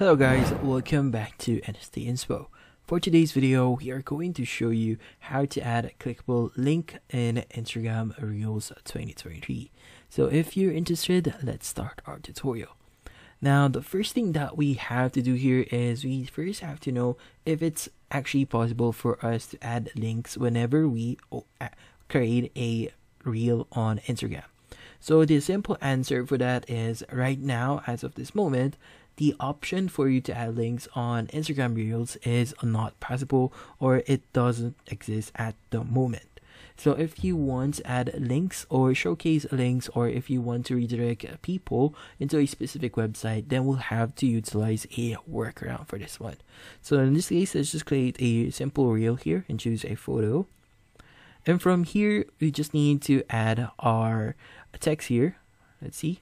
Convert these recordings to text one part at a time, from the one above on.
Hello guys, welcome back to NFT Inspo. For today's video, we are going to show you how to add a clickable link in Instagram Reels 2023. So if you're interested, let's start our tutorial. Now, the first thing that we have to do here is we first have to know if it's actually possible for us to add links whenever we create a reel on Instagram. So the simple answer for that is right now, as of this moment, the option for you to add links on Instagram Reels is not possible or it doesn't exist at the moment. So if you want to add links or showcase links or if you want to redirect people into a specific website, then we'll have to utilize a workaround for this one. So in this case, let's just create a simple reel here and choose a photo. And from here, we just need to add our text here. Let's see.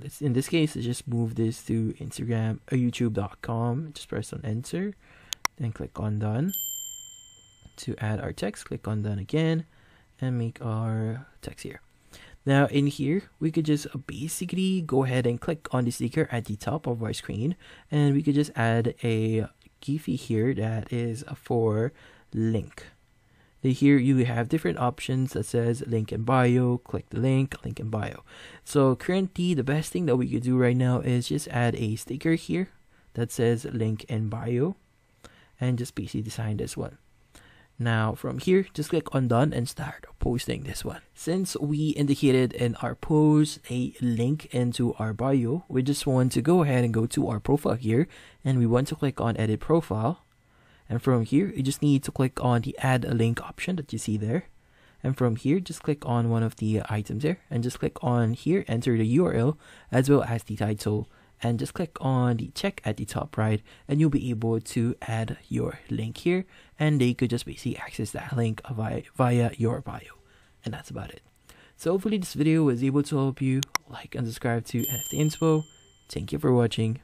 Let's, in this case, just move this to Instagram or uh, YouTube.com. Just press on enter, then click on done. To add our text, click on done again, and make our text here. Now in here, we could just basically go ahead and click on the sticker at the top of our screen, and we could just add a Giphy here that is a for link. Here you have different options that says link in bio, click the link, link in bio. So currently the best thing that we could do right now is just add a sticker here that says link in bio and just basically design this one. Now from here, just click on done and start posting this one. Since we indicated in our post a link into our bio, we just want to go ahead and go to our profile here and we want to click on edit profile and from here, you just need to click on the add a link option that you see there. And from here, just click on one of the items there and just click on here, enter the URL as well as the title and just click on the check at the top right and you'll be able to add your link here and they could just basically access that link via, via your bio. And that's about it. So hopefully this video was able to help you. Like and subscribe to NFT Inspo thank you for watching